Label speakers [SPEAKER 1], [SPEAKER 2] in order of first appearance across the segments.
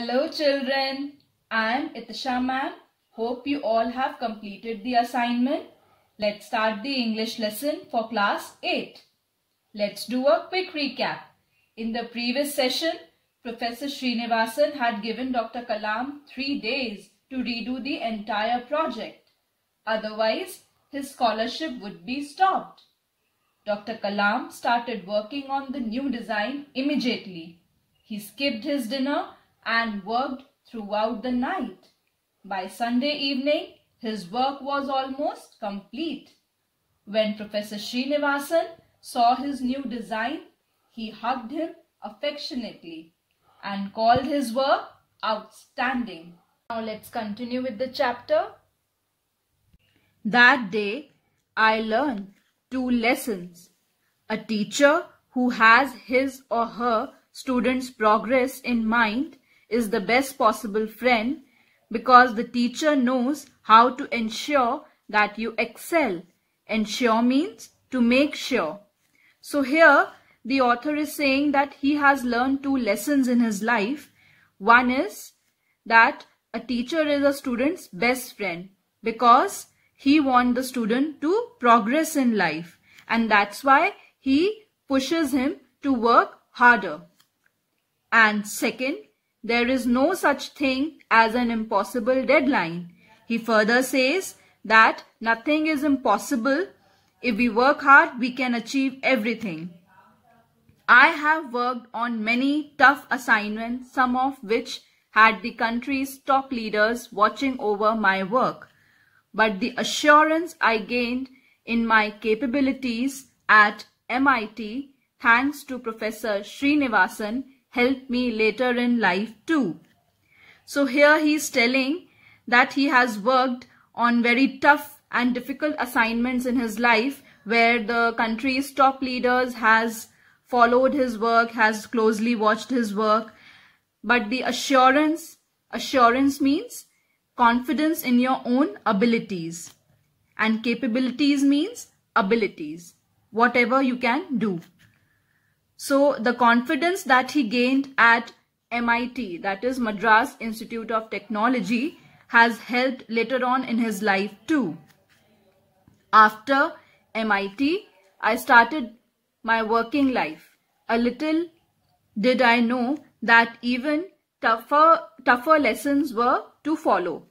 [SPEAKER 1] Hello children, I am Itisha ma'am. Hope you all have completed the assignment. Let's start the English lesson for class 8. Let's do a quick recap. In the previous session, Professor Srinivasan had given Dr. Kalam three days to redo the entire project. Otherwise, his scholarship would be stopped. Dr. Kalam started working on the new design immediately. He skipped his dinner and worked throughout the night. By Sunday evening, his work was almost complete. When Professor Srinivasan saw his new design, he hugged him affectionately and called his work outstanding. Now let's continue with the chapter. That day, I learned two lessons. A teacher who has his or her students' progress in mind is the best possible friend because the teacher knows how to ensure that you excel. Ensure means to make sure. So here the author is saying that he has learned two lessons in his life. One is that a teacher is a student's best friend because he wants the student to progress in life and that's why he pushes him to work harder. And second, there is no such thing as an impossible deadline. He further says that nothing is impossible. If we work hard, we can achieve everything. I have worked on many tough assignments, some of which had the country's top leaders watching over my work. But the assurance I gained in my capabilities at MIT, thanks to Professor Srinivasan, helped me later in life too. So here he is telling that he has worked on very tough and difficult assignments in his life where the country's top leaders has followed his work, has closely watched his work. But the assurance, assurance means confidence in your own abilities. And capabilities means abilities, whatever you can do. So the confidence that he gained at MIT, that is Madras Institute of Technology, has helped later on in his life too. After MIT, I started my working life. A little did I know that even tougher, tougher lessons were to follow.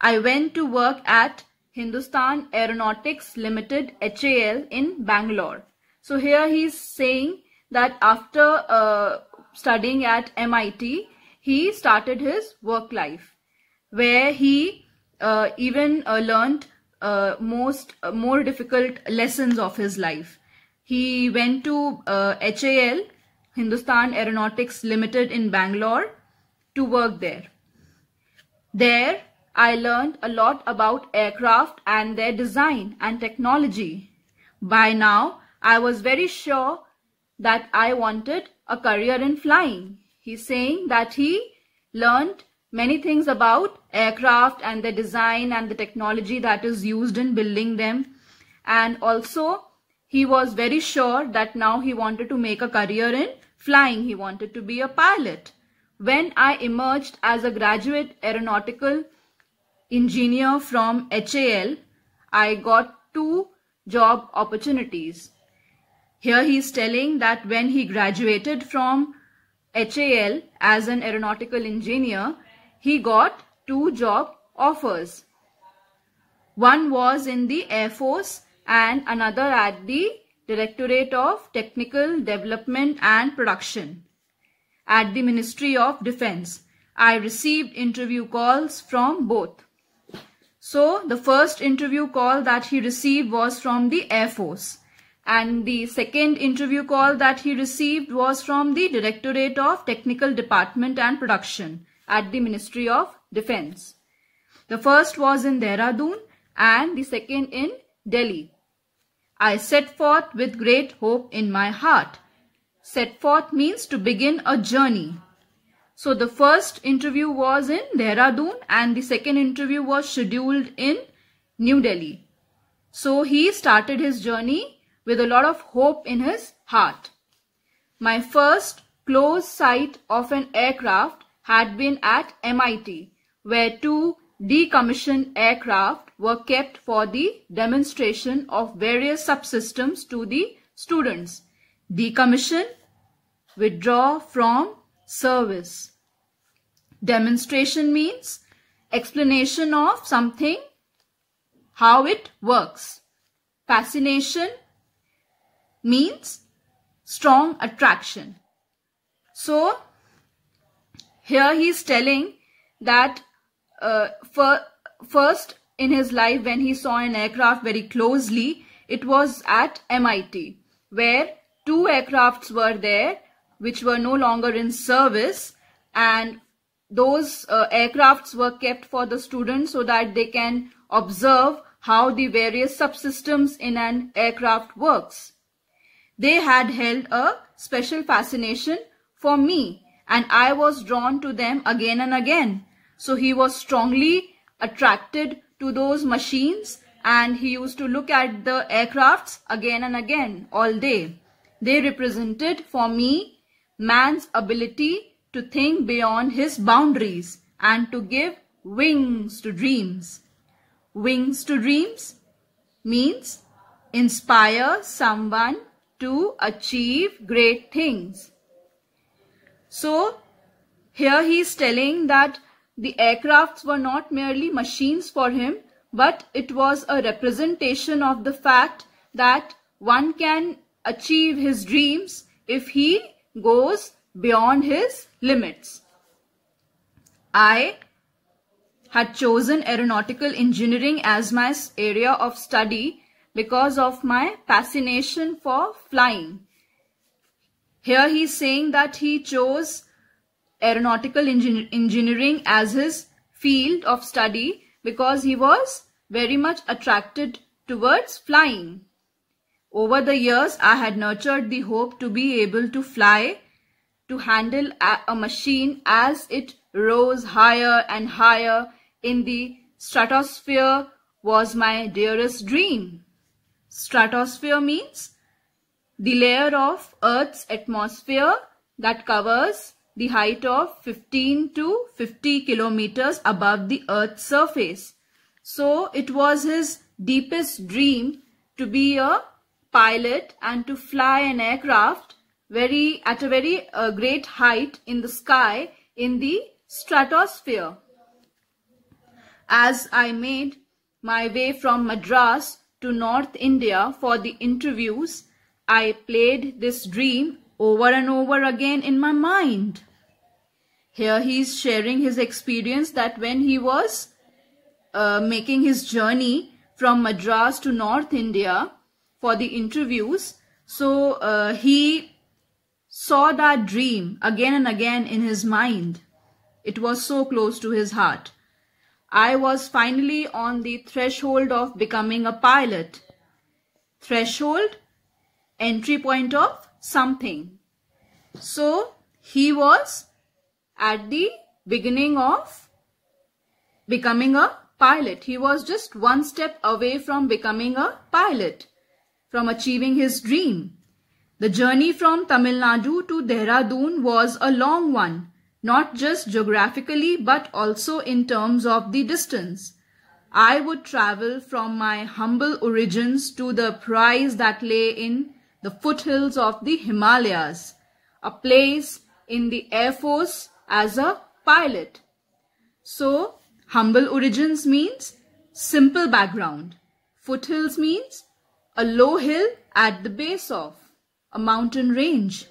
[SPEAKER 1] I went to work at Hindustan Aeronautics Limited HAL in Bangalore. So here he's saying that after uh, studying at MIT, he started his work life where he uh, even uh, learned uh, most uh, more difficult lessons of his life. He went to HAL, uh, Hindustan Aeronautics Limited in Bangalore to work there. There, I learned a lot about aircraft and their design and technology. By now, I was very sure that I wanted a career in flying. He's saying that he learned many things about aircraft and the design and the technology that is used in building them. And also, he was very sure that now he wanted to make a career in flying. He wanted to be a pilot. When I emerged as a graduate aeronautical engineer from HAL, I got two job opportunities. Here he is telling that when he graduated from HAL as an aeronautical engineer, he got two job offers. One was in the Air Force and another at the Directorate of Technical Development and Production at the Ministry of Defense. I received interview calls from both. So the first interview call that he received was from the Air Force and the second interview call that he received was from the Directorate of Technical Department and Production at the Ministry of Defense. The first was in Dehradun and the second in Delhi. I set forth with great hope in my heart. Set forth means to begin a journey. So the first interview was in Dehradun and the second interview was scheduled in New Delhi. So he started his journey with a lot of hope in his heart. My first close sight of an aircraft had been at MIT, where two decommissioned aircraft were kept for the demonstration of various subsystems to the students. Decommission, withdraw from service. Demonstration means explanation of something, how it works. Fascination means strong attraction. So, here he is telling that uh, for, first in his life when he saw an aircraft very closely, it was at MIT where two aircrafts were there which were no longer in service and those uh, aircrafts were kept for the students so that they can observe how the various subsystems in an aircraft works. They had held a special fascination for me and I was drawn to them again and again. So he was strongly attracted to those machines and he used to look at the aircrafts again and again all day. They represented for me man's ability to think beyond his boundaries and to give wings to dreams. Wings to dreams means inspire someone to achieve great things. So here he is telling that the aircrafts were not merely machines for him, but it was a representation of the fact that one can achieve his dreams if he goes beyond his limits. I had chosen aeronautical engineering as my area of study because of my fascination for flying. Here he is saying that he chose aeronautical engin engineering as his field of study because he was very much attracted towards flying. Over the years, I had nurtured the hope to be able to fly, to handle a machine as it rose higher and higher in the stratosphere was my dearest dream. Stratosphere means the layer of Earth's atmosphere that covers the height of 15 to 50 kilometers above the Earth's surface. So it was his deepest dream to be a pilot and to fly an aircraft very at a very uh, great height in the sky in the stratosphere. As I made my way from Madras to North India for the interviews, I played this dream over and over again in my mind. Here he is sharing his experience that when he was uh, making his journey from Madras to North India for the interviews, so uh, he saw that dream again and again in his mind. It was so close to his heart. I was finally on the threshold of becoming a pilot. Threshold, entry point of something. So he was at the beginning of becoming a pilot. He was just one step away from becoming a pilot, from achieving his dream. The journey from Tamil Nadu to Dehradun was a long one not just geographically but also in terms of the distance. I would travel from my humble origins to the prize that lay in the foothills of the Himalayas, a place in the Air Force as a pilot. So, humble origins means simple background. Foothills means a low hill at the base of a mountain range.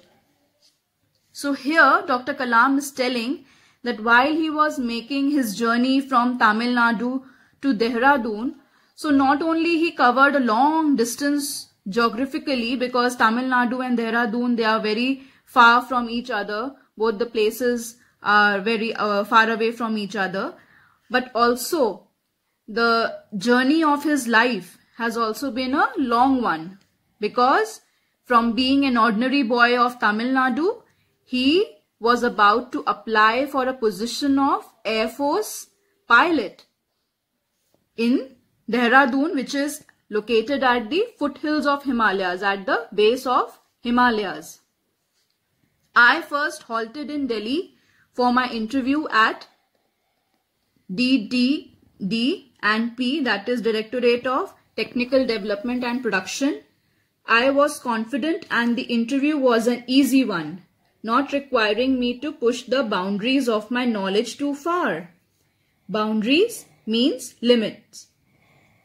[SPEAKER 1] So here Dr. Kalam is telling that while he was making his journey from Tamil Nadu to Dehradun, so not only he covered a long distance geographically because Tamil Nadu and Dehradun, they are very far from each other. Both the places are very uh, far away from each other. But also the journey of his life has also been a long one because from being an ordinary boy of Tamil Nadu, he was about to apply for a position of Air Force pilot in Dehradun, which is located at the foothills of Himalayas, at the base of Himalayas. I first halted in Delhi for my interview at DTD and P that is Directorate of Technical Development and Production. I was confident and the interview was an easy one, not requiring me to push the boundaries of my knowledge too far. Boundaries means limits.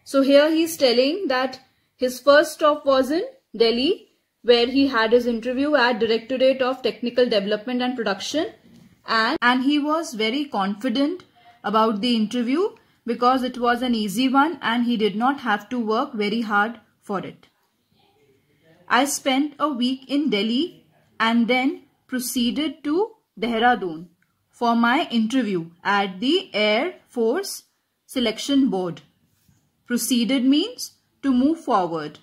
[SPEAKER 1] So here he's telling that his first stop was in Delhi where he had his interview at Directorate of Technical Development and Production and, and he was very confident about the interview because it was an easy one and he did not have to work very hard for it. I spent a week in Delhi and then proceeded to Dehradun for my interview at the Air Force Selection Board. Proceeded means to move forward.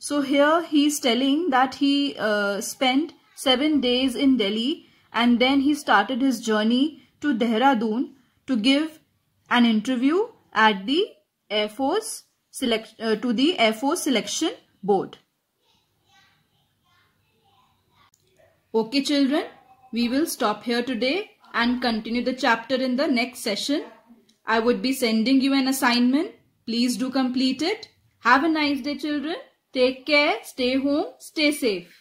[SPEAKER 1] So here he is telling that he uh, spent seven days in Delhi and then he started his journey to Dehradun to give an interview at the Air Force select uh, to the Air Force Selection Board. Okay children, we will stop here today and continue the chapter in the next session. I would be sending you an assignment. Please do complete it. Have a nice day children. Take care, stay home, stay safe.